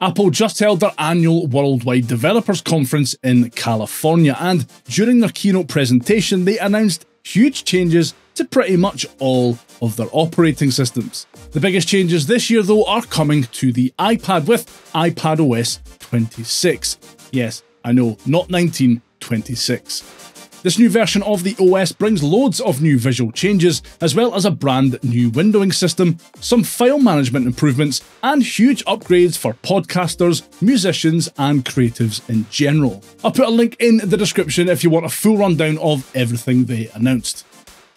Apple just held their annual Worldwide Developers Conference in California, and during their keynote presentation, they announced huge changes to pretty much all of their operating systems. The biggest changes this year, though, are coming to the iPad with iPadOS 26. Yes, I know, not 1926. This new version of the OS brings loads of new visual changes, as well as a brand new windowing system, some file management improvements, and huge upgrades for podcasters, musicians, and creatives in general. I'll put a link in the description if you want a full rundown of everything they announced.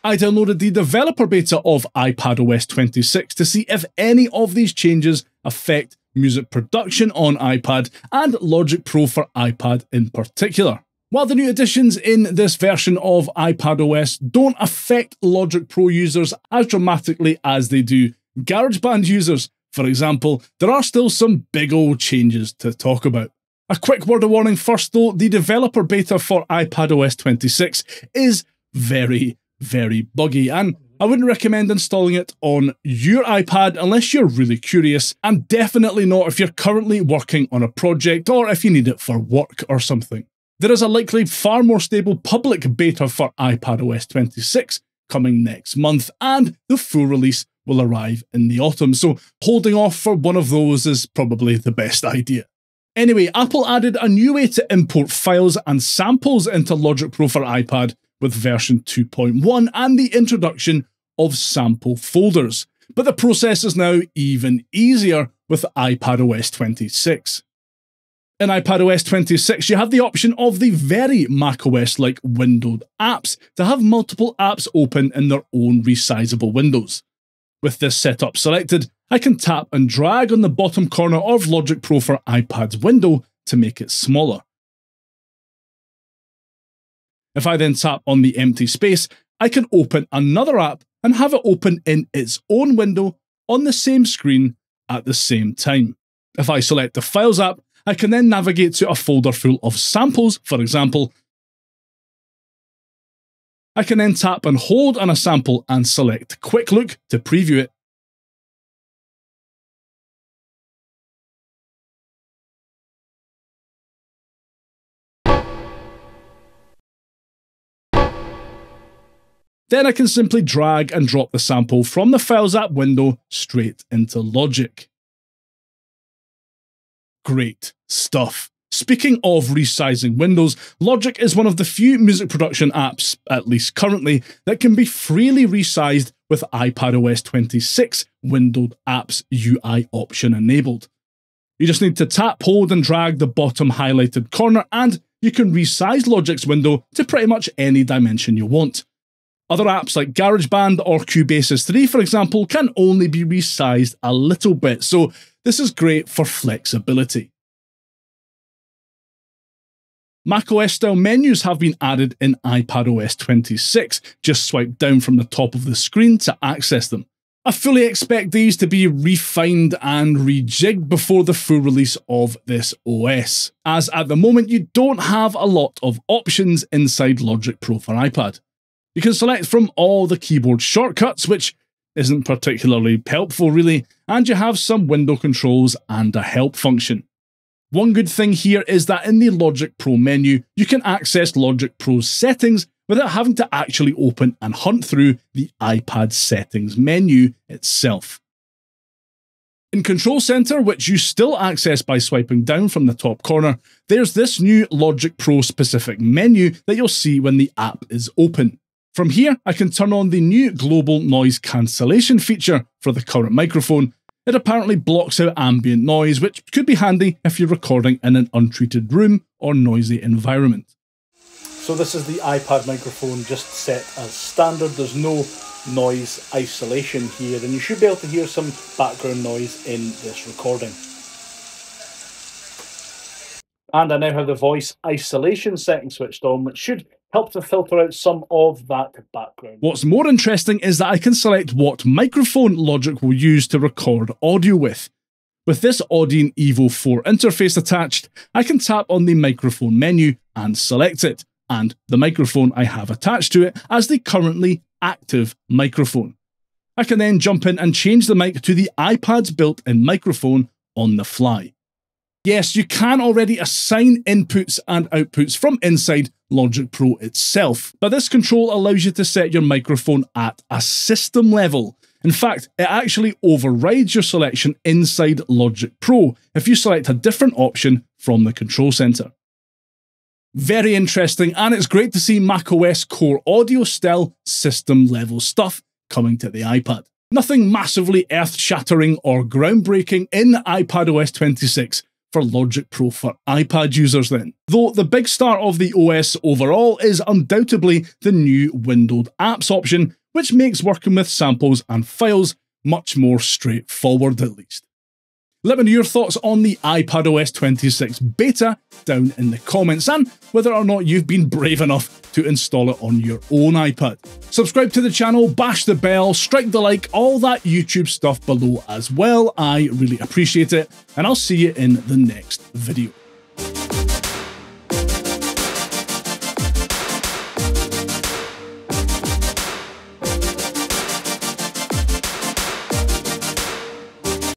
I downloaded the developer beta of iPadOS 26 to see if any of these changes affect music production on iPad and Logic Pro for iPad in particular. While the new additions in this version of iPadOS don't affect Logic Pro users as dramatically as they do GarageBand users, for example, there are still some big old changes to talk about. A quick word of warning first though, the developer beta for iPadOS 26 is very, very buggy, and I wouldn't recommend installing it on your iPad unless you're really curious, and definitely not if you're currently working on a project or if you need it for work or something. There is a likely far more stable public beta for iPadOS 26 coming next month, and the full release will arrive in the autumn, so holding off for one of those is probably the best idea. Anyway, Apple added a new way to import files and samples into Logic Pro for iPad with version 2.1 and the introduction of sample folders. But the process is now even easier with iPadOS 26. In iPadOS 26, you have the option of the very macOS like windowed apps to have multiple apps open in their own resizable windows. With this setup selected, I can tap and drag on the bottom corner of Logic Pro for iPad's window to make it smaller. If I then tap on the empty space, I can open another app and have it open in its own window on the same screen at the same time. If I select the Files app, I can then navigate to a folder full of samples, for example. I can then tap and hold on a sample and select Quick Look to preview it. Then I can simply drag and drop the sample from the Files app window straight into Logic. Great stuff. Speaking of resizing windows, Logic is one of the few music production apps, at least currently, that can be freely resized with iPadOS 26 windowed apps UI option enabled. You just need to tap, hold, and drag the bottom highlighted corner, and you can resize Logic's window to pretty much any dimension you want. Other apps like GarageBand or Cubasis 3, for example, can only be resized a little bit, so this is great for flexibility. macOS style menus have been added in iPadOS 26. Just swipe down from the top of the screen to access them. I fully expect these to be refined and rejigged before the full release of this OS, as at the moment you don't have a lot of options inside Logic Pro for iPad. You can select from all the keyboard shortcuts, which isn't particularly helpful really, and you have some window controls and a help function. One good thing here is that in the Logic Pro menu, you can access Logic Pro's settings without having to actually open and hunt through the iPad settings menu itself. In Control Center, which you still access by swiping down from the top corner, there's this new Logic Pro specific menu that you'll see when the app is open. From here, I can turn on the new global noise cancellation feature for the current microphone. It apparently blocks out ambient noise, which could be handy if you're recording in an untreated room or noisy environment. So this is the iPad microphone just set as standard. There's no noise isolation here, and you should be able to hear some background noise in this recording. And I now have the voice isolation setting switched on, which should help to filter out some of that background. What's more interesting is that I can select what microphone Logic will use to record audio with. With this Audient Evo 4 interface attached, I can tap on the microphone menu and select it, and the microphone I have attached to it as the currently active microphone. I can then jump in and change the mic to the iPad's built in microphone on the fly. Yes, you can already assign inputs and outputs from inside Logic Pro itself, but this control allows you to set your microphone at a system level. In fact, it actually overrides your selection inside Logic Pro if you select a different option from the control center. Very interesting, and it's great to see macOS Core Audio still system level stuff coming to the iPad. Nothing massively earth shattering or groundbreaking in iPadOS 26 for Logic Pro for iPad users then. Though the big star of the OS overall is undoubtedly the new windowed apps option, which makes working with samples and files much more straightforward at least. Let me know your thoughts on the iPadOS 26 beta down in the comments and whether or not you've been brave enough to install it on your own iPad. Subscribe to the channel, bash the bell, strike the like, all that YouTube stuff below as well. I really appreciate it, and I'll see you in the next video.